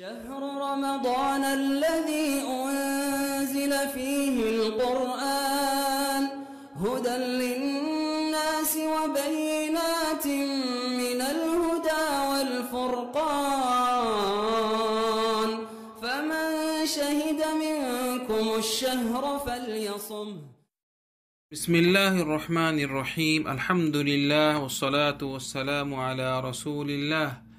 شهر رمضان الذي أنزل فيه القرآن هدى للناس وبينات من الهدى والفرقان فمن شهد منكم الشهر فليصمه بسم الله الرحمن الرحيم الحمد لله والصلاة والسلام على رسول الله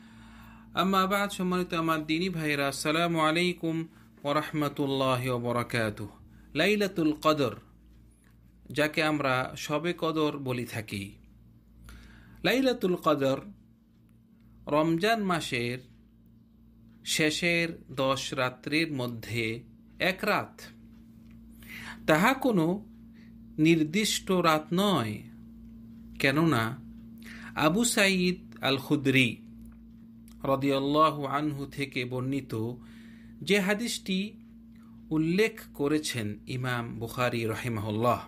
আম্মা বাদ, সম্মানিত আমার দিনী ভাইরা আসসালামু আলাইকুম ওরহমতুল্লাহ ওবরাকাত লাইলাতুল কদর, যাকে আমরা সবে কদর বলি থাকি। লাইলাতুল কদর রমজান মাসের শেষের দশ রাত্রির মধ্যে এক রাত। তাহা কোনো নির্দিষ্ট রাত নয়, কেননা আবু সাঈদ আল খুদরি রদিয়াল্লাহ আনহু থেকে বর্ণিত যে হাদিসটি উল্লেখ করেছেন ইমাম বুখারি রহিমাহুল্লাহ।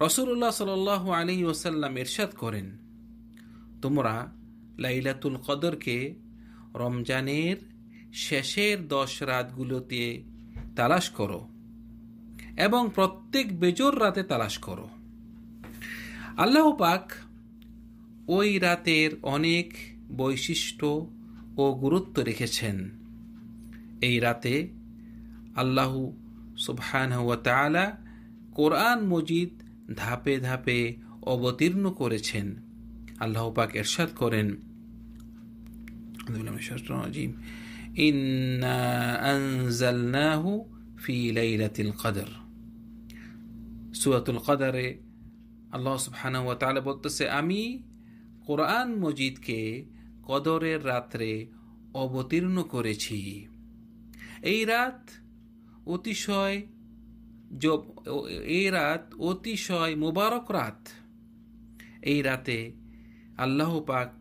রসুল্লাহ সাল আলী ওসাল্লাম এরশাদ করেন, তোমরা লাইলাতুল কদরকে রমজানের শেষের দশ রাতগুলোতে তালাশ করো এবং প্রত্যেক বেজোর রাতে তালাশ করো। আল্লাহ পাক ওই রাতের অনেক বৈশিষ্ট্য ও গুরুত্ব রেখেছেন। এই রাতে আল্লাহু সুবহান তালা কোরআন মজিদ ধাপে ধাপে অবতীর্ণ করেছেন। আল্লাহ পাক এরশাদ করেন। ইন্না আনজালনাহু ফি লাইলাতিল কদর। সুয়াতুল কদরে আল্লাহ সুবহান ওয়া তাআলা বলতেছে, আমি কোরআন মজিদকে কদরের রাত্রে অবতীর্ণ করেছি। এই রাত অতিশয় এই রাত অতিশয় মুবারক রাত। এই রাতে আল্লাহ পাক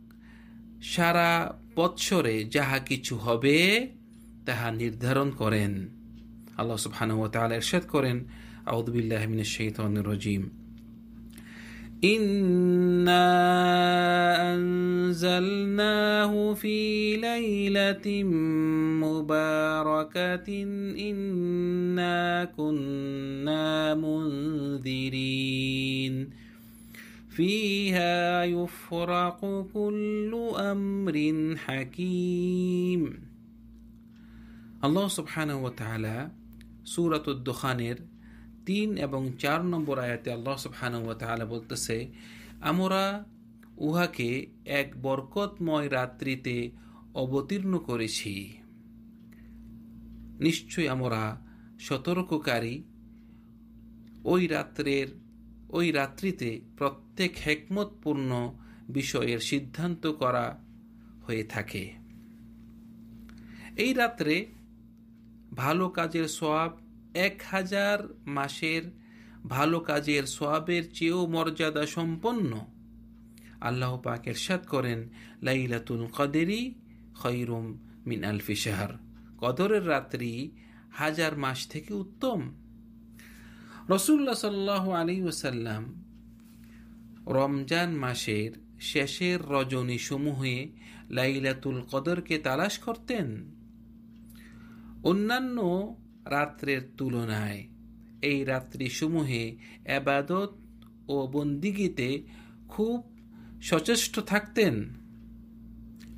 সারা বৎসরে যাহা কিছু হবে, তাহা নির্ধারণ করেন। আল্লাহ সুবহানাহু ওয়া করেন, আউযু বিল্লাহি মিনাশ إنا أنزلناه في ليلة مباركة إنا كنا منذرين فيها يفرق كل أمر حكيم الله سبحانه وتعالى سورة الدخانের তিন এবং চার নম্বর আয়াতে আল্লাহ সুবহান তাআলা বলতেছে, আমরা উহাকে এক বরকতময় রাত্রিতে অবতীর্ণ করেছি। নিশ্চয় আমরা সতর্ককারী। ওই রাত্রের, ওই রাত্রিতে প্রত্যেক হেকমতপূর্ণ বিষয়ের সিদ্ধান্ত করা হয়ে থাকে। এই রাত্রে ভালো কাজের সোয়াব এক হাজার মাসের ভালো কাজের সোয়াবের চেয়েও মর্যাদা সম্পন্ন। আল্লাহ পাক এরশাদ করেন, লাইলাতুল কদেরি খৈরুম মিন আলফি শাহর। কদরের রাত্রি হাজার মাস থেকে উত্তম। রসুল্লা সাল্লাহ আলী ওসাল্লাম রমজান মাসের শেষের রজনী সমূহে লাইলাতুল কদরকে তালাশ করতেন। অন্যান্য রাত্রের তুলনায়। এই রাত্রিসমূহে আবাদত ও বন্দিগিতে খুব সচেষ্ট থাকতেন।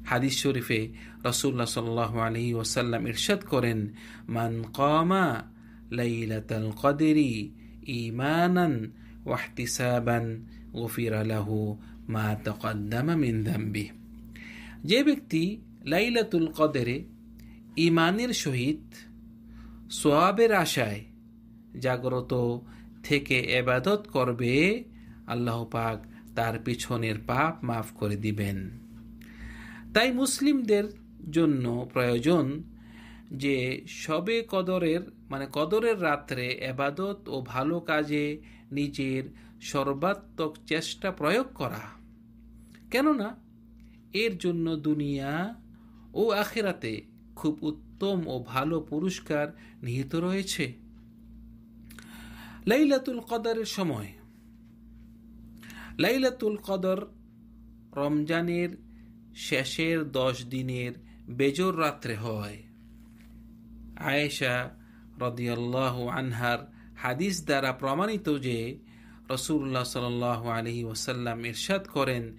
হাদিস শরীফে রসুল্লাহ সাল্লাহ আলহি ওসাল্লাম ইরশাদ করেন, মান কমা লাইলাতাল কদেরি ইমানান ওয়াহতিসাবান গফির আলাহু মা তকদ্দামা মিন দাম্বি। যে ব্যক্তি লাইলাতুল কদেরে ইমানের সহিত সোয়াবের আশায় জাগ্রত থেকে এবাদত করবে, আল্লাহ পাক তার পিছনের পাপ মাফ করে দিবেন। তাই মুসলিমদের জন্য প্রয়োজন যে সবে কদরের মানে কদরের রাত্রে এবাদত ও ভালো কাজে নিজের সর্বাত্মক চেষ্টা প্রয়োগ করা। কেননা, এর জন্য দুনিয়া ও আখেরাতে খুব উত্তম ও ভালো পুরস্কার নিহিত রয়েছে। লাইলাতুল কদরের সময়। লাইলাতুল কদর রমজানের শেষের দশ দিনের বেজোর রাত্রে হয়। আয়েশা রদিয়াল্লাহ আনহার হাদিস দ্বারা প্রমাণিত যে রসুল্লাহ সাল আলহি ওসাল্লাম ইরশাদ করেন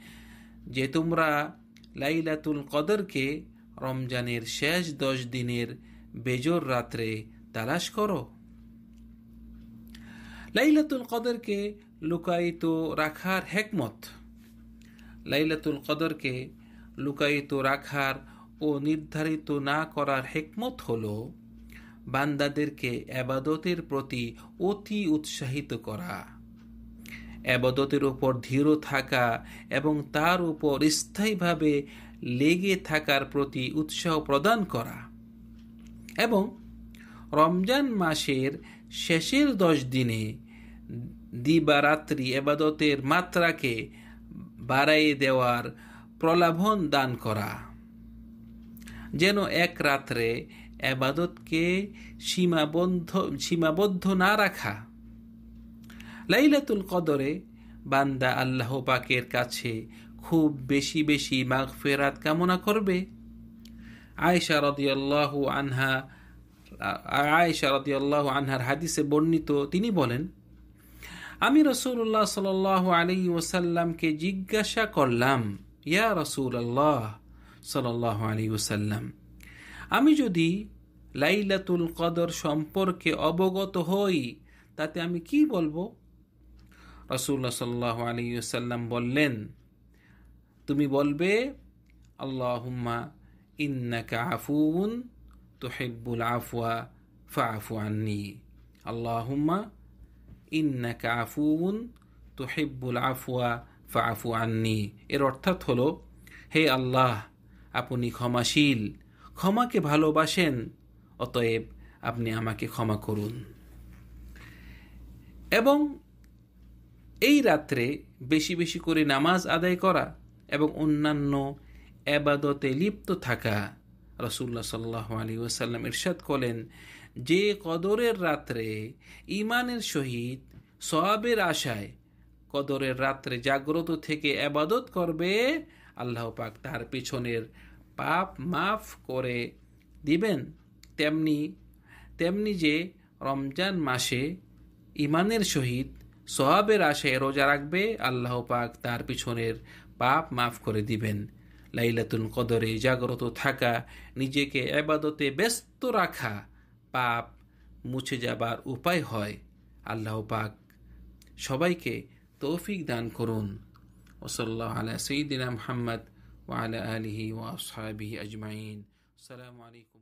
যে তোমরা লাইলাতুল কদরকে রমজানের শেষ দশ দিনের বেজোর রাত্রে তালাশ করো। লাইলাতুল কদরকে লুকায়িত রাখার হেকমত। লাইলাতুল কদরকে লুকায়িত রাখার ও নির্ধারিত না করার হেকমত হল বান্দাদেরকে আবাদতের প্রতি অতি উৎসাহিত করা। আবাদতের উপর ধীর থাকা এবং তার উপর স্থায়ীভাবে লেগে থাকার প্রতি উৎসাহ প্রদান করা। এবং রমজান মাসের শেষের দশ দিনে দিবারাত্রি এবাদতের মাত্রাকে বাড়াইয়ে দেওয়ার প্রলাভন দান করা। যেন এক রাত্রে আবাদতকে সীমাবদ্ধ সীমাবদ্ধ না রাখা। লাইলাতুল কদরে বান্দা আল্লাহ পাকের কাছে খুব বেশি বেশি মাঘ ফেরাত কামনা করবে। আয়সা রদিয়াল্লাহ আনহা আয়সা রদিয়াল্লাহ আনহার হাদিসে বর্ণিত, তিনি বলেন, আমি রসুল্লাহ সাল আলী ওসাল্লামকে জিজ্ঞাসা করলাম, ইয়া রসুল আল্লাহ সাল আলী ওসাল্লাম আমি যদি লাইলাতুল কদর সম্পর্কে অবগত হই, তাতে আমি কি বলব? রসুল্লাহ সাল্লাহ আলী ওসাল্লাম বললেন তুমি বলবে, আল্লাহুম্মা ইন্নাকা আফুন তুহিব্বুল আফওয়া ফাফু আন্নি। আল্লাহুম্মা ইন্নাকা আফুন তুহিব্বুল আফওয়া ফাফু আন্নি। এর অর্থাৎ হলো, হে আল্লাহ, আপনি ক্ষমাশীল, ক্ষমাকে ভালোবাসেন, অতএব আপনি আমাকে ক্ষমা করুন। এবং এই রাত্রে বেশি বেশি করে নামাজ আদায় করা এবং অন্যান্য এবাদতে লিপ্ত থাকা রসুল্লাহ সাল্লাহ আলী ওসাল্লাম ইরশাদ করেন যে কদরের রাত্রে ইমানের সহিত সবাবের আশায় কদরের রাত্রে জাগ্রত থেকে আবাদত করবে, আল্লাহ পাক তার পিছনের পাপ মাফ করে দিবেন। তেমনি তেমনি যে রমজান মাসে ইমানের সহিত সহাবের আশায় রোজা রাখবে, আল্লাহ পাক তার পিছনের পাপ মাফ করে দিবেন। লাইলাতুল কদরে জাগ্রত থাকা, নিজেকে এবাদতে ব্যস্ত রাখা পাপ মুছে যাবার উপায় হয়। আল্লাহ পাক সবাইকে তৌফিক দান করুন। ওসল্লাহ আলা সঈদিনা মোহাম্মদ ওয়ালা আলহি ওয়াসহাবিহি আজমাইন। আসসালামু আলাইকুম।